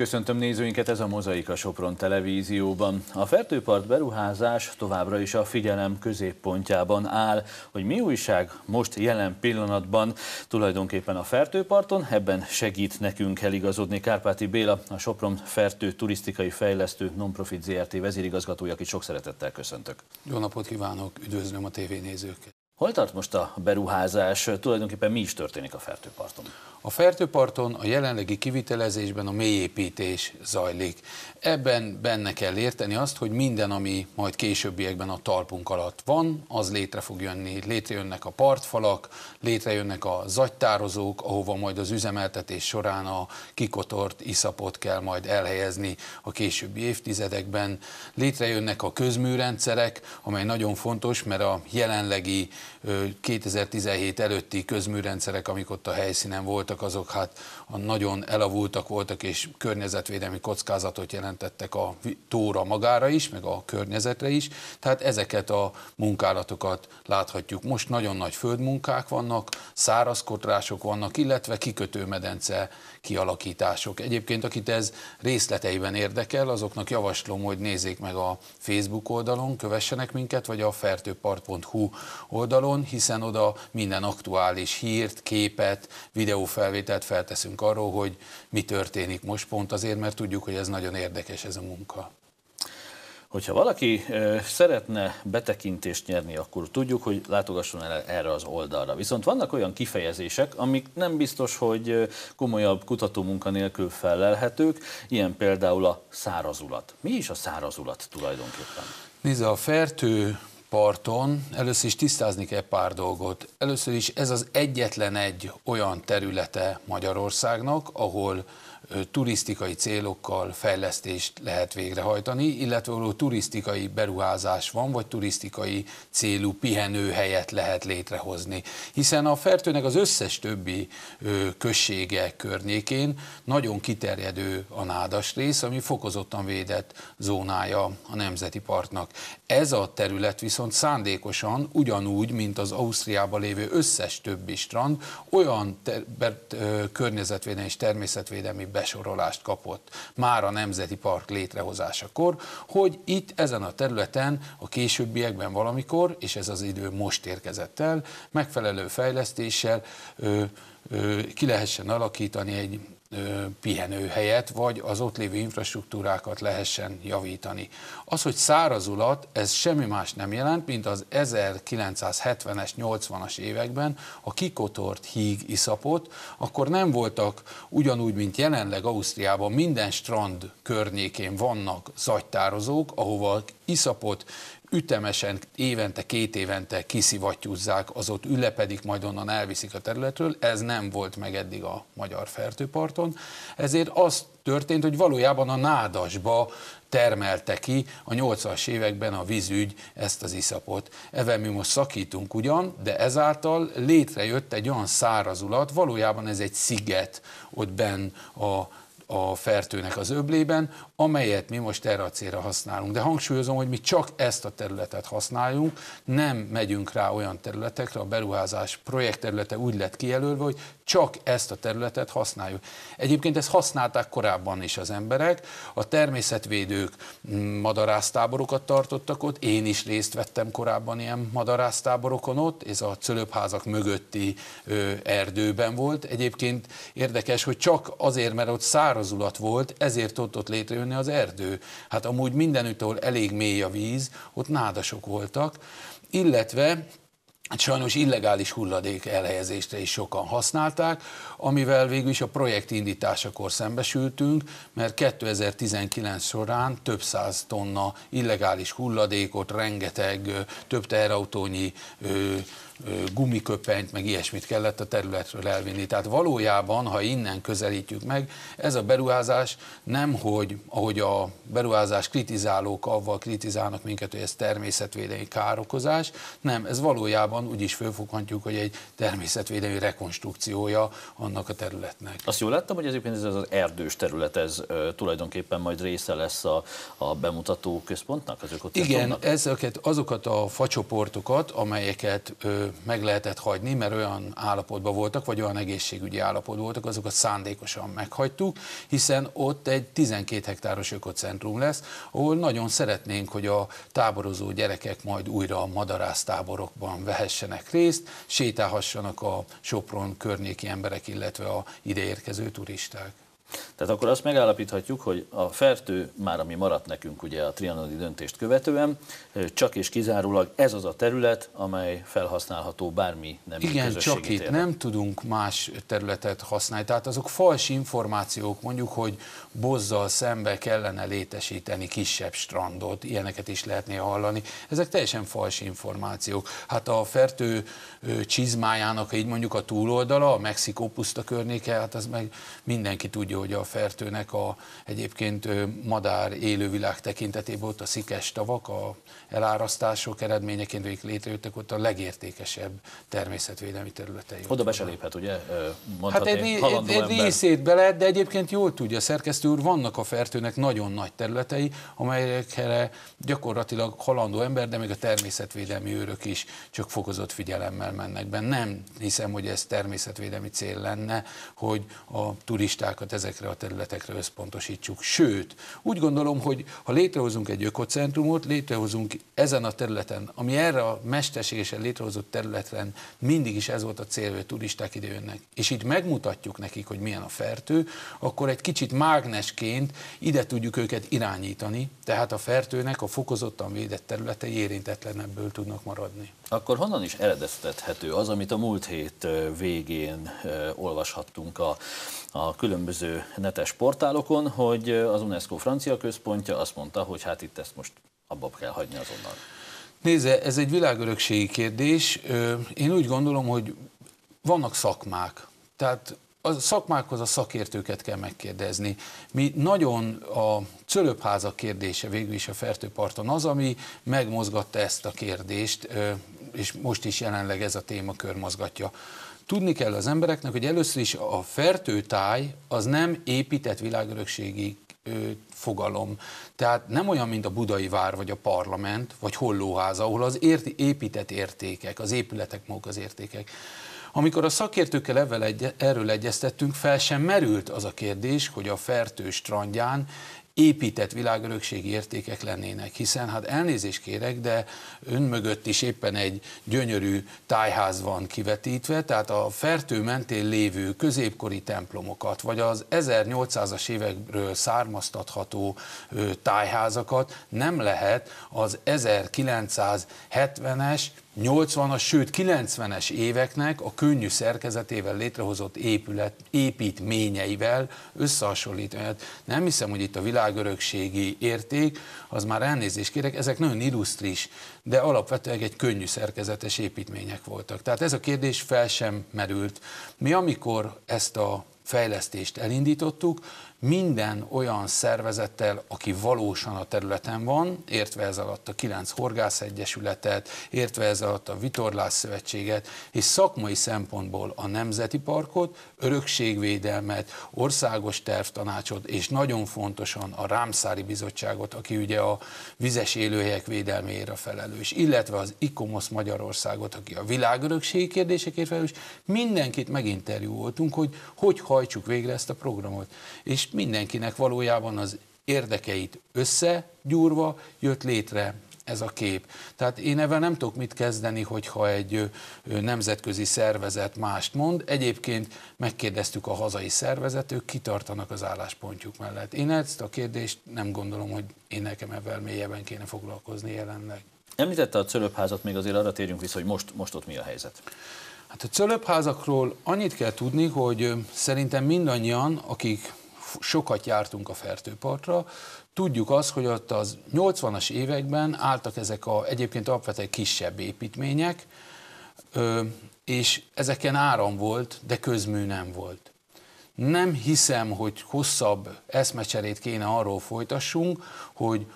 Köszöntöm nézőinket, ez a Mozaik a Sopron televízióban. A Fertőpart beruházás továbbra is a figyelem középpontjában áll. Hogy mi újság most jelen pillanatban tulajdonképpen a Fertőparton, ebben segít nekünk eligazodni Kárpáti Béla, a Sopron Fertő Turisztikai Fejlesztő Nonprofit ZRT vezérigazgatója, akit sok szeretettel köszöntök. Jó napot kívánok, üdvözlöm a tévénézőket. Hol tart most a beruházás? Tulajdonképpen mi is történik a Fertőparton? A Fertőparton a jelenlegi kivitelezésben a mélyépítés zajlik. Ebben benne kell érteni azt, hogy minden, ami majd későbbiekben a talpunk alatt van, az létre fog jönni. Létrejönnek a partfalak, létrejönnek a zagytározók, ahova majd az üzemeltetés során a kikotort iszapot kell majd elhelyezni a későbbi évtizedekben. Létrejönnek a közműrendszerek, amely nagyon fontos, mert a jelenlegi 2017 előtti közműrendszerek, amik ott a helyszínen voltak, azok hát nagyon elavultak voltak, és környezetvédelmi kockázatot jelentettek a tóra magára is, meg a környezetre is. Tehát ezeket a munkálatokat láthatjuk. Most nagyon nagy földmunkák vannak, szárazkotrások vannak, illetve kikötőmedence kialakítások. Egyébként, akit ez részleteiben érdekel, azoknak javaslom, hogy nézzék meg a Facebook oldalon, kövessenek minket, vagy a fertőpart.hu oldalon, hiszen oda minden aktuális hírt, képet, videófelvételt felteszünk arról, hogy mi történik most pont azért, mert tudjuk, hogy ez nagyon érdekes ez a munka. Hogyha valaki szeretne betekintést nyerni, akkor tudjuk, hogy látogasson el erre az oldalra. Viszont vannak olyan kifejezések, amik nem biztos, hogy komolyabb kutatómunka nélkül felelhetők, ilyen például a szárazulat. Mi is a szárazulat tulajdonképpen? Nézze, a fertő parton először is tisztázni kell pár dolgot. Először is ez az egyetlen egy olyan területe Magyarországnak, ahol turisztikai célokkal fejlesztést lehet végrehajtani, illetve ahol turisztikai beruházás van, vagy turisztikai célú pihenőhelyet lehet létrehozni. Hiszen a Fertőnek az összes többi községe környékén nagyon kiterjedő a nádas rész, ami fokozottan védett zónája a Nemzeti Parknak. Ez a terület viszont szándékosan ugyanúgy, mint az Ausztriában lévő összes többi strand, olyan ter- környezetvédelmi és természetvédelmi besorolást kapott már a Nemzeti Park létrehozásakor, hogy itt ezen a területen a későbbiekben valamikor, és ez az idő most érkezett el, megfelelő fejlesztéssel ö, ö, ki lehessen alakítani egy pihenőhelyet, vagy az ott lévő infrastruktúrákat lehessen javítani. Az, hogy szárazulat, ez semmi más nem jelent, mint az 1970-es, 80-as években a kikotort híg iszapot, akkor nem voltak ugyanúgy, mint jelenleg Ausztriában minden strand környékén vannak zagytározók, ahova iszapot ütemesen évente, két évente kiszivattyúzzák, az ott ülepedik, majd onnan elviszik a területről. Ez nem volt meg eddig a magyar fertőparton. Ezért az történt, hogy valójában a nádasba termelte ki a 80-as években a vízügy ezt az iszapot. Evel mi most szakítunk ugyan, de ezáltal létrejött egy olyan szárazulat, valójában ez egy sziget ott benn a a fertőnek az öblében, amelyet mi most erre a célra használunk. De hangsúlyozom, hogy mi csak ezt a területet használjunk, nem megyünk rá olyan területekre, a beruházás projektterülete úgy lett kijelölve, hogy csak ezt a területet használjuk. Egyébként ezt használták korábban is az emberek, a természetvédők madarásztáborokat tartottak ott, én is részt vettem korábban ilyen madarásztáborokon ott, ez a cölöpházak mögötti erdőben volt. Egyébként érdekes, hogy csak azért, mert ott szárazulat volt, ezért ott, ott létrejönni az erdő. Hát amúgy mindenütt, ahol elég mély a víz, ott nádasok voltak, illetve Hát sajnos illegális hulladék elhelyezésre is sokan használták, amivel végül is a projekt indításakor szembesültünk, mert 2019 során több száz tonna illegális hulladékot, rengeteg több teherautónyi gumiköpenyt, meg ilyesmit kellett a területről elvinni. Tehát valójában, ha innen közelítjük meg, ez a beruházás nem, hogy ahogy a beruházás kritizálók avval kritizálnak minket, hogy ez természetvédelmi károkozás, nem, ez valójában úgy is fölfoghatjuk, hogy egy természetvédelmi rekonstrukciója annak a területnek. Azt jól láttam, hogy egyébként ez az erdős terület, ez tulajdonképpen majd része lesz a, a bemutató központnak? Az Igen, ezeket, azokat a facsoportokat, amelyeket ö, meg lehetett hagyni, mert olyan állapotban voltak, vagy olyan egészségügyi állapotban voltak, azokat szándékosan meghagytuk, hiszen ott egy 12 hektáros ökocentrum lesz, ahol nagyon szeretnénk, hogy a táborozó gyerekek majd újra a madarásztáborokban vehessenek részt, sétálhassanak a Sopron környéki emberek, illetve a ideérkező turisták. Tehát akkor azt megállapíthatjuk, hogy a fertő, már ami maradt nekünk ugye a trianoni döntést követően, csak és kizárólag ez az a terület, amely felhasználható bármi nem Igen, csak itt nem tudunk más területet használni. Tehát azok fals információk, mondjuk, hogy bozzal szembe kellene létesíteni kisebb strandot, ilyeneket is lehetné hallani. Ezek teljesen fals információk. Hát a fertő csizmájának, így mondjuk a túloldala, a Mexikó puszta környéke, hát az meg mindenki tudja, hogy a fertőnek a egyébként madár élővilág tekintetében ott a szikes tavak, a elárasztások eredményeként, akik létrejöttek, ott a legértékesebb természetvédelmi területei. Oda be se léphet, ugye? hát egy, egy, egy részét be lehet, de egyébként jól tudja szerkesztő úr, vannak a fertőnek nagyon nagy területei, amelyekre gyakorlatilag halandó ember, de még a természetvédelmi őrök is csak fokozott figyelemmel mennek be. Nem hiszem, hogy ez természetvédelmi cél lenne, hogy a turistákat ezekre a területekre összpontosítsuk. Sőt, úgy gondolom, hogy ha létrehozunk egy ökocentrumot, létrehozunk ezen a területen, ami erre a mesterségesen létrehozott területen mindig is ez volt a cél, hogy turisták ide jönnek, és itt megmutatjuk nekik, hogy milyen a fertő, akkor egy kicsit mágnesként ide tudjuk őket irányítani, tehát a fertőnek a fokozottan védett területei érintetlenebből tudnak maradni. Akkor honnan is eredeztethető az, amit a múlt hét végén olvashattunk a, a különböző netes portálokon, hogy az UNESCO francia központja azt mondta, hogy hát itt ezt most abba kell hagyni azonnal. Nézze, ez egy világörökségi kérdés. Én úgy gondolom, hogy vannak szakmák. Tehát a szakmákhoz a szakértőket kell megkérdezni. Mi nagyon a cölöpházak kérdése végül is a Fertőparton az, ami megmozgatta ezt a kérdést, és most is jelenleg ez a témakör mozgatja. Tudni kell az embereknek, hogy először is a fertőtáj az nem épített világörökségi fogalom. Tehát nem olyan, mint a budai vár, vagy a parlament, vagy hollóháza, ahol az érti, épített értékek, az épületek maguk az értékek. Amikor a szakértőkkel evel egy, erről egyeztettünk, fel sem merült az a kérdés, hogy a Fertő strandján épített világörökségi értékek lennének, hiszen hát elnézést kérek, de ön mögött is éppen egy gyönyörű tájház van kivetítve, tehát a fertő mentén lévő középkori templomokat, vagy az 1800-as évekről származtatható tájházakat nem lehet az 1970-es 80-as, sőt 90-es éveknek a könnyű szerkezetével létrehozott épület, építményeivel összehasonlítani. Hát nem hiszem, hogy itt a világörökségi érték, az már elnézést kérek, ezek nagyon illusztris, de alapvetően egy könnyű szerkezetes építmények voltak. Tehát ez a kérdés fel sem merült. Mi amikor ezt a fejlesztést elindítottuk, minden olyan szervezettel, aki valósan a területen van, értve ez alatt a kilenc horgász egyesületet, értve ez alatt a Vitorlás Szövetséget, és szakmai szempontból a Nemzeti Parkot, örökségvédelmet, országos tervtanácsot, és nagyon fontosan a Rámszári Bizottságot, aki ugye a vizes élőhelyek védelmére felelős, illetve az ICOMOS Magyarországot, aki a világörökségi kérdésekért felelős, mindenkit meginterjúoltunk, hogy hogy hajtsuk végre ezt a programot. És mindenkinek valójában az érdekeit összegyúrva jött létre ez a kép. Tehát én ebben nem tudok mit kezdeni, hogyha egy nemzetközi szervezet mást mond. Egyébként megkérdeztük a hazai szervezetők, kitartanak az álláspontjuk mellett. Én ezt a kérdést nem gondolom, hogy én nekem ebben mélyebben kéne foglalkozni jelenleg. Említette a cölöpházat, még azért arra térjünk vissza, hogy most, most ott mi a helyzet. Hát a cölöpházakról annyit kell tudni, hogy szerintem mindannyian, akik sokat jártunk a fertőpartra, tudjuk azt, hogy ott az 80-as években álltak ezek a egyébként alapvetően kisebb építmények, és ezeken áram volt, de közmű nem volt. Nem hiszem, hogy hosszabb eszmecserét kéne arról folytassunk, hogy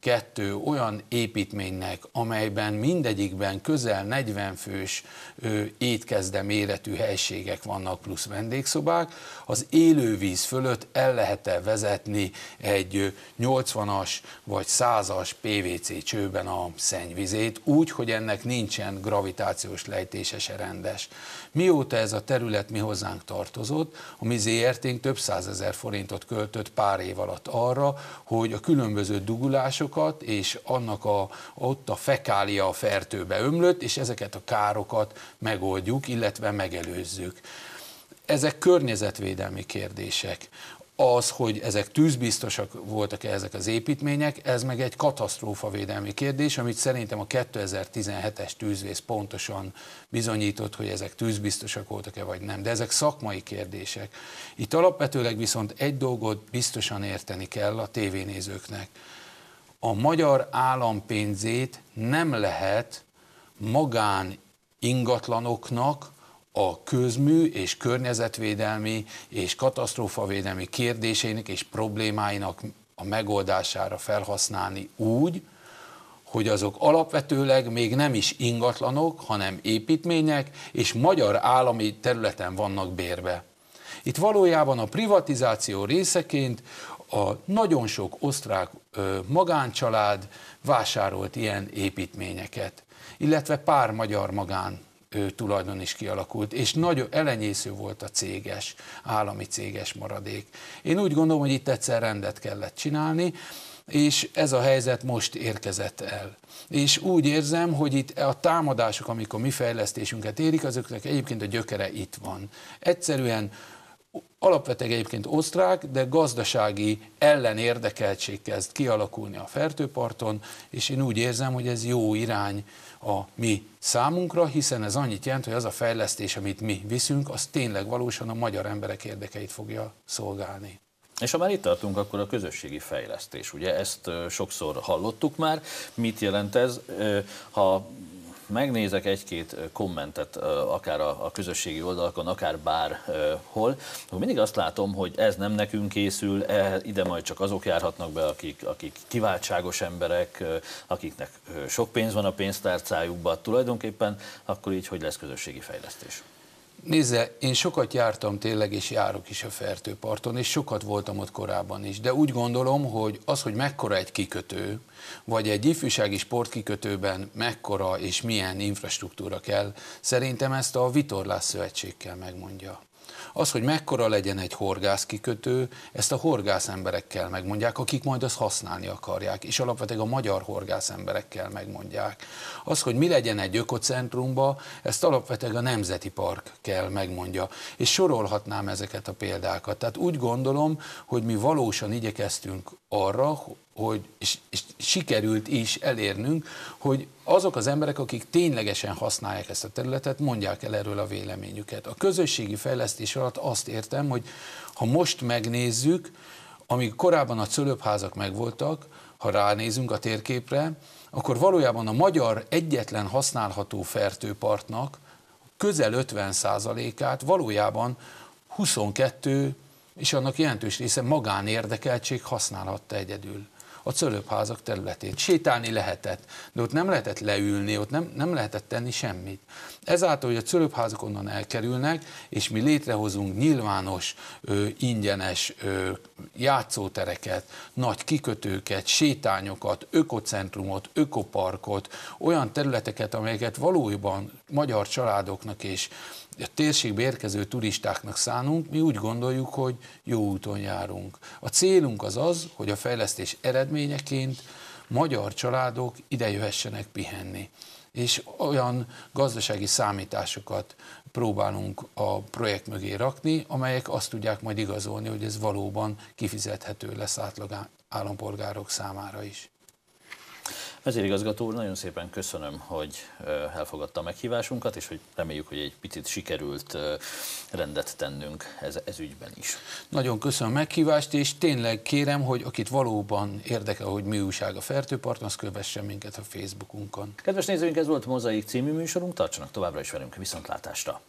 22 olyan építménynek, amelyben mindegyikben közel 40 fős ö, étkezde méretű helységek vannak, plusz vendégszobák, az élővíz fölött el lehet-e vezetni egy 80-as vagy 100-as PVC csőben a szennyvizét, úgy, hogy ennek nincsen gravitációs lejtése se rendes. Mióta ez a terület mi hozzánk tartozott, a mi ZRT-nk több százezer forintot költött pár év alatt arra, hogy a különböző dugulásokat és annak a, ott a fekália a fertőbe ömlött, és ezeket a károkat megoldjuk, illetve megelőzzük. Ezek környezetvédelmi kérdések az, hogy ezek tűzbiztosak voltak-e ezek az építmények, ez meg egy katasztrófavédelmi kérdés, amit szerintem a 2017-es tűzvész pontosan bizonyított, hogy ezek tűzbiztosak voltak-e vagy nem. De ezek szakmai kérdések. Itt alapvetőleg viszont egy dolgot biztosan érteni kell a tévénézőknek. A magyar állampénzét nem lehet magán ingatlanoknak, a közmű és környezetvédelmi és katasztrófavédelmi kérdésének és problémáinak a megoldására felhasználni úgy, hogy azok alapvetőleg még nem is ingatlanok, hanem építmények, és magyar állami területen vannak bérbe. Itt valójában a privatizáció részeként a nagyon sok osztrák magáncsalád vásárolt ilyen építményeket, illetve pár magyar magán tulajdon is kialakult, és nagyon elenyésző volt a céges, állami céges maradék. Én úgy gondolom, hogy itt egyszer rendet kellett csinálni, és ez a helyzet most érkezett el. És úgy érzem, hogy itt a támadások, amikor mi fejlesztésünket érik, azoknak egyébként a gyökere itt van. Egyszerűen alapvetően egyébként osztrák, de gazdasági ellenérdekeltség kezd kialakulni a fertőparton, és én úgy érzem, hogy ez jó irány a mi számunkra, hiszen ez annyit jelent, hogy az a fejlesztés, amit mi viszünk, az tényleg valósan a magyar emberek érdekeit fogja szolgálni. És ha már itt tartunk, akkor a közösségi fejlesztés. Ugye ezt sokszor hallottuk már. Mit jelent ez? Ha megnézek egy-két kommentet, akár a, közösségi oldalakon, akár bárhol, akkor mindig azt látom, hogy ez nem nekünk készül, e, ide majd csak azok járhatnak be, akik, akik kiváltságos emberek, akiknek sok pénz van a pénztárcájukban, tulajdonképpen akkor így hogy lesz közösségi fejlesztés? Nézze, én sokat jártam tényleg, és járok is a Fertőparton, és sokat voltam ott korábban is, de úgy gondolom, hogy az, hogy mekkora egy kikötő, vagy egy ifjúsági sportkikötőben mekkora és milyen infrastruktúra kell, szerintem ezt a Vitorlás Szövetség kell megmondja. Az, hogy mekkora legyen egy horgászkikötő, ezt a horgász emberekkel megmondják, akik majd azt használni akarják, és alapvetően a magyar horgász emberekkel megmondják. Az, hogy mi legyen egy ökocentrumba, ezt alapvetően a Nemzeti Park kell megmondja. És sorolhatnám ezeket a példákat. Tehát úgy gondolom, hogy mi valósan igyekeztünk arra, hogy, és, és sikerült is elérnünk, hogy azok az emberek, akik ténylegesen használják ezt a területet, mondják el erről a véleményüket. A közösségi fejlesztés alatt azt értem, hogy ha most megnézzük, amíg korábban a cölöpházak megvoltak, ha ránézünk a térképre, akkor valójában a magyar egyetlen használható fertőpartnak közel 50%-át valójában 22 és annak jelentős része magánérdekeltség használhatta egyedül a cölöpházak területét. Sétálni lehetett, de ott nem lehetett leülni, ott nem, nem lehetett tenni semmit. Ezáltal, hogy a cölöpházak onnan elkerülnek, és mi létrehozunk nyilvános, ö, ingyenes ö, játszótereket, nagy kikötőket, sétányokat, ökocentrumot, ökoparkot, olyan területeket, amelyeket valójában magyar családoknak és a térségbe érkező turistáknak szánunk, mi úgy gondoljuk, hogy jó úton járunk. A célunk az az, hogy a fejlesztés eredményeként magyar családok ide jöhessenek pihenni. És olyan gazdasági számításokat próbálunk a projekt mögé rakni, amelyek azt tudják majd igazolni, hogy ez valóban kifizethető lesz átlag állampolgárok számára is. Vezérigazgató úr, nagyon szépen köszönöm, hogy elfogadta a meghívásunkat, és hogy reméljük, hogy egy picit sikerült rendet tennünk ez, ez ügyben is. Nagyon köszönöm a meghívást, és tényleg kérem, hogy akit valóban érdekel, hogy mi újság a Fertőparton, az kövessen minket a Facebookunkon. Kedves nézőink, ez volt Mozaik című műsorunk, tartsanak továbbra is velünk viszontlátásra.